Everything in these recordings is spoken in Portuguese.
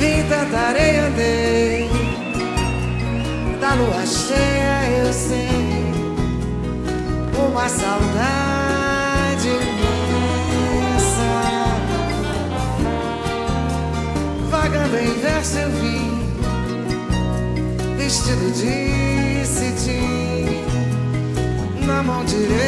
Vi tanta areia andei Da lua cheia eu sei Uma saudade imensa. Vagando em verso eu vim Vestido de cetim Na mão direita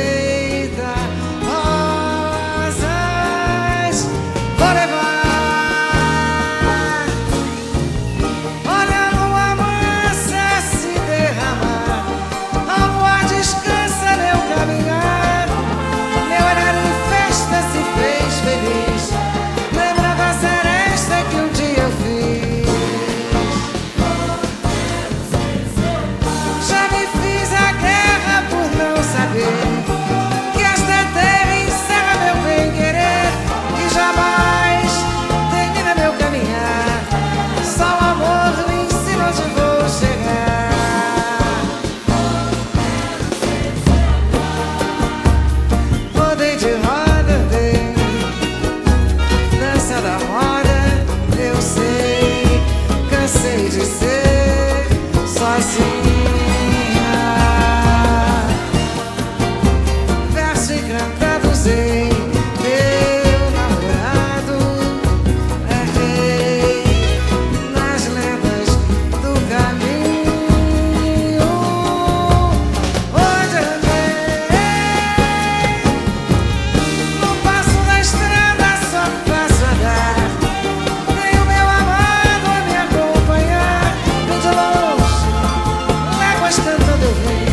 the.